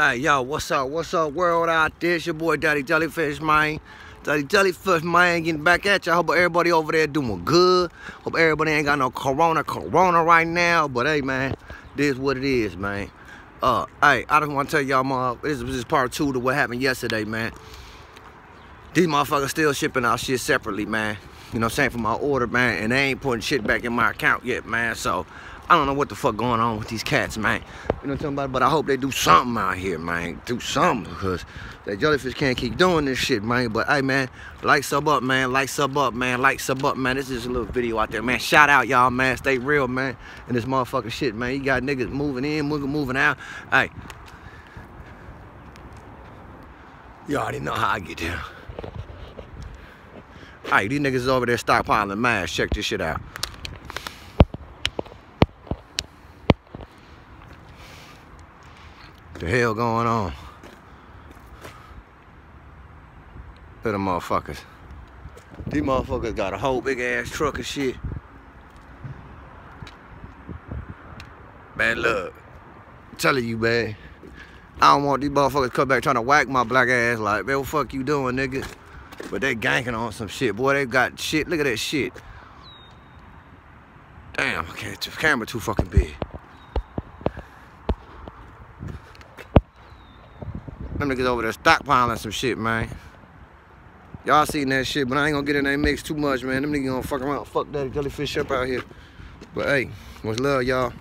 Hey, yo, what's up? What's up, world out there? It's your boy, Daddy Jellyfish, man. Daddy Jellyfish, man, getting back at you. I hope everybody over there doing good. Hope everybody ain't got no corona, corona right now. But, hey, man, this is what it is, man. Uh, hey, I just want to tell y'all, man, this is part two to what happened yesterday, man. These motherfuckers still shipping out shit separately, man. You know what I'm saying, for my order, man. And they ain't putting shit back in my account yet, man. So, I don't know what the fuck going on with these cats, man. You know what I'm talking about? But I hope they do something out here, man. Do something, because that jellyfish can't keep doing this shit, man. But, hey, man, like sub up, man. Like sub up, man. Like sub up, man. This is a little video out there, man. Shout out, y'all, man. Stay real, man. And this motherfucking shit, man. You got niggas moving in, moving out. Hey. You already know how I get there. Hey, these niggas over there stockpiling masks. Check this shit out. The hell going on? Look at them motherfuckers. These motherfuckers got a whole big ass truck and shit. Man, look. I'm telling you, man. I don't want these motherfuckers come back trying to whack my black ass like, man, what the fuck you doing, nigga? But they ganking on some shit. Boy, they got shit. Look at that shit. Damn, okay, the camera too fucking big. Them niggas over there stockpiling some shit, man. Y'all seen that shit, but I ain't gonna get in that mix too much, man. Them niggas gonna fuck around, fuck that jellyfish up out here. But hey, much love, y'all.